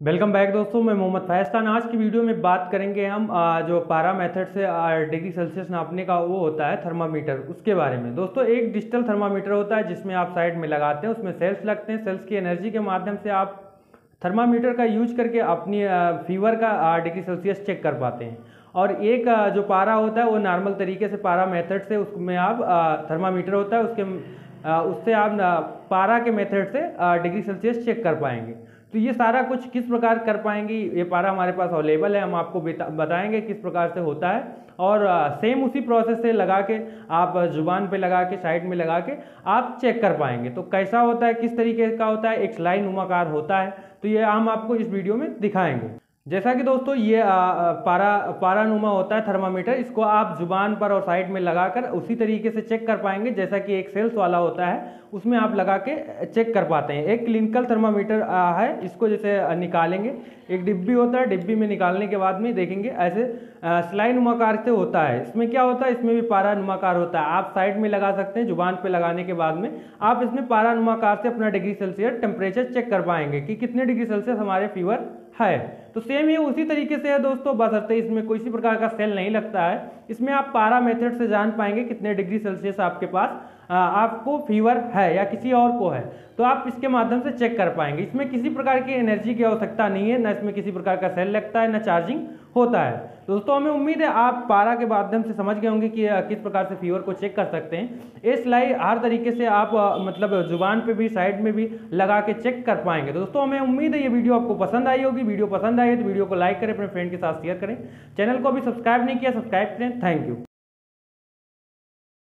Welcome back दोस्तों, मैं मोहम्मद फैज खान। आज की वीडियो में बात करेंगे हम जो पारा मेथड से डिग्री सेल्सियस नापने का वो होता है थर्मामीटर, उसके बारे में। दोस्तों, एक डिजिटल थर्मामीटर होता है जिसमें आप साइड में लगाते हैं, उसमें सेल्स लगते हैं। सेल्स की एनर्जी के माध्यम से आप थर्मामीटर का यूज़ करके अपनी फीवर का डिग्री सेल्सियस चेक कर पाते हैं। और एक जो पारा होता है, वो नॉर्मल तरीके से पारा मेथड से उसमें आप थर्मामीटर होता है, उसके उससे आप पारा के मेथड से डिग्री सेल्सियस चेक कर पाएँगे। तो ये सारा कुछ किस प्रकार कर पाएँगे? ये पारा हमारे पास अवेलेबल है, हम आपको बताएँगे किस प्रकार से होता है। और सेम उसी प्रोसेस से लगा के, आप ज़ुबान पे लगा के साइड में लगा के, आप चेक कर पाएँगे। तो कैसा होता है, किस तरीके का होता है, एक स्लाई नुमाकार होता है तो ये हम आपको इस वीडियो में दिखाएँगे। जैसा कि दोस्तों ये आ, पारा पारानुमा होता है थर्मामीटर। इसको आप ज़ुबान पर और साइड में लगाकर उसी तरीके से चेक कर पाएँगे जैसा कि एक सेल्स वाला होता है उसमें आप लगा के चेक कर पाते हैं। एक क्लिनिकल थर्मामीटर है इसको जैसे निकालेंगे। एक डिब्बी होता है डिब्बी में निकालने के बाद में देखेंगे ऐसे स्लाइन नुमाकार से होता है। इसमें क्या होता है इसमें भी पारा नुमाकार होता है। आप साइड में लगा सकते हैं ज़ुबान पे लगाने के बाद में। आप इसमें पारा नुमाकार से अपना डिग्री सेल्सियस टेम्परेचर चेक कर पाएँगे कि कितने डिग्री सेल्सियस हमारे फीवर है। तो सेम ये उसी तरीके से है दोस्तों। बसरते इसमें कोई सी प्रकार का सेल नहीं लगता है। इसमें आप पारा मेथड से जान पाएँगे कितने डिग्री सेल्सियस आपके पास आपको फीवर है या किसी और को है तो आप इसके माध्यम से चेक कर पाएँगे। इसमें किसी प्रकार की एनर्जी की आवश्यकता नहीं है, ना इसमें किसी प्रकार का सेल लगता है, न चार्जिंग होता है। दोस्तों, हमें उम्मीद है आप पारा के माध्यम से समझ गए होंगे कि किस प्रकार से फीवर को चेक कर सकते हैं। ये सिलाई हर तरीके से आप मतलब ज़ुबान पे भी साइड में भी लगा के चेक कर पाएँगे। दोस्तों, हमें उम्मीद है ये वीडियो आपको पसंद आई होगी। वीडियो पसंद आई है तो वीडियो को लाइक करें, अपने फ्रेंड के साथ शेयर करें। चैनल को अभी सब्सक्राइब नहीं किया सब्सक्राइब करें। Thank you